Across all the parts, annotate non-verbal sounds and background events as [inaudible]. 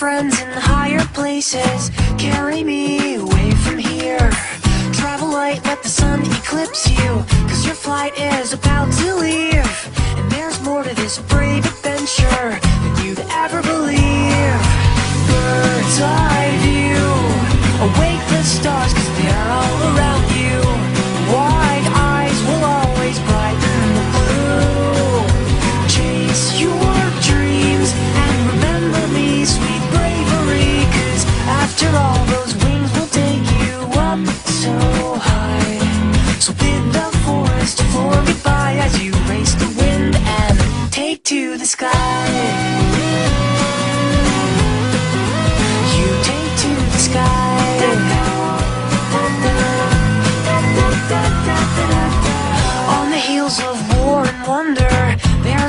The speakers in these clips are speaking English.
friends in higher places, carry me away from here. Travel light, let the sun eclipse you. Cause your flight is about to leave. And there's more to this brave adventure than you've ever believe.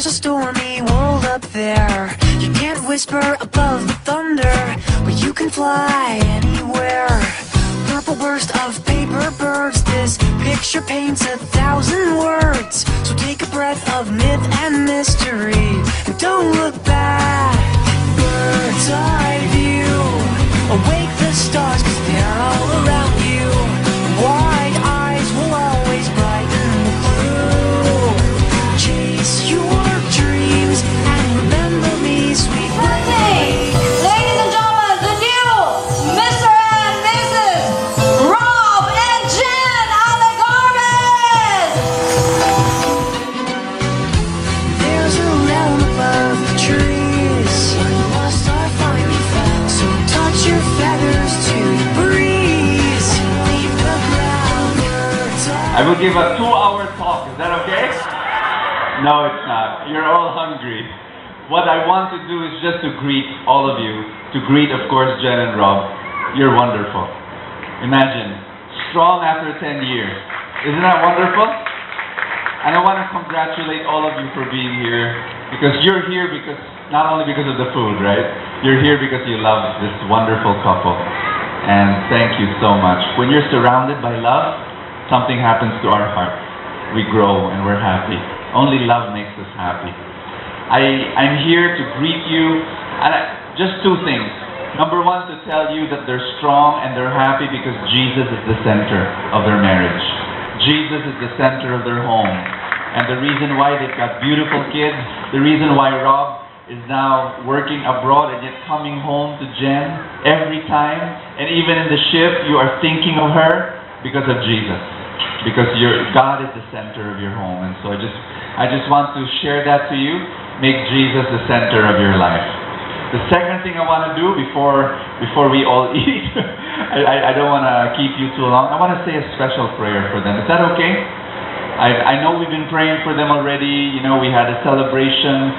There's a stormy world up there. You can't whisper above the thunder, but you can fly anywhere. Purple burst of paper birds, this picture paints a thousand words. So take a breath of myth and mystery, and don't look back. Bird's eye view, awake the stars, cause they're all around will give a two-hour talk. Is that okay? No, it's not. You're all hungry. What I want to do is just to greet all of you. To greet, of course, Jen and Rob. You're wonderful. Imagine, strong after 10 years. Isn't that wonderful? And I want to congratulate all of you for being here because you're here because not only because of the food, right? You're here because you love this wonderful couple. And thank you so much. When you're surrounded by love, something happens to our heart. We grow and we're happy. Only love makes us happy. I, I'm here to greet you, and I, just two things. Number one, to tell you that they're strong and they're happy because Jesus is the center of their marriage. Jesus is the center of their home. And the reason why they've got beautiful kids, the reason why Rob is now working abroad and yet coming home to Jen every time, and even in the ship, you are thinking of her because of Jesus. Because your God is the center of your home. And so I just I just want to share that to you. Make Jesus the center of your life. The second thing I want to do before before we all [laughs] eat, I, I, don't want to keep you too long. I want to say a special prayer for them. Is that okay? I, I know we've been praying for them already. You know, we had a celebration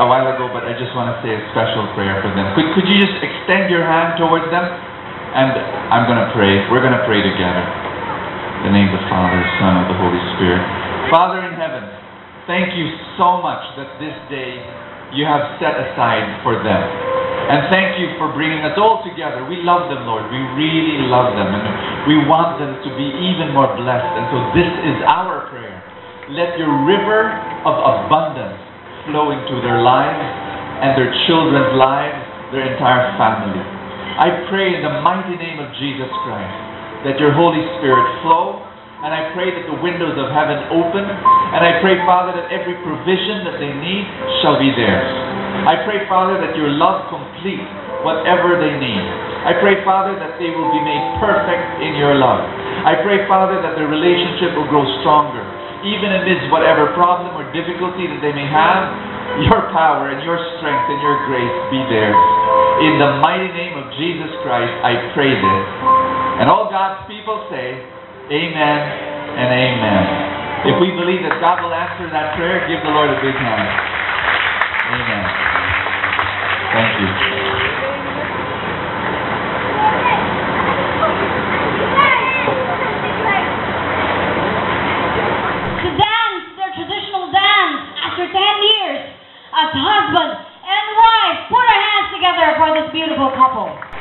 a while ago, but I just want to say a special prayer for them. Could, could you just extend your hand towards them? And I'm going to pray. We're going to pray together. The name of the Father, Son, and the Holy Spirit. Father in heaven, thank you so much that this day you have set aside for them. And thank you for bringing us all together. We love them, Lord. We really love them. And we want them to be even more blessed. And so this is our prayer. Let your river of abundance flow into their lives and their children's lives, their entire family. I pray in the mighty name of Jesus Christ that your Holy Spirit flow and I pray that the windows of heaven open. And I pray, Father, that every provision that they need shall be theirs. I pray, Father, that your love complete whatever they need. I pray, Father, that they will be made perfect in your love. I pray, Father, that their relationship will grow stronger. Even amidst whatever problem or difficulty that they may have, your power and your strength and your grace be theirs. In the mighty name of Jesus Christ, I pray this. And all God's people say, Amen and amen. If we believe that God will answer that prayer, give the Lord a big hand. Amen. Thank you. To dance their traditional dance after 10 years as husband and wife. Put our hands together for this beautiful couple.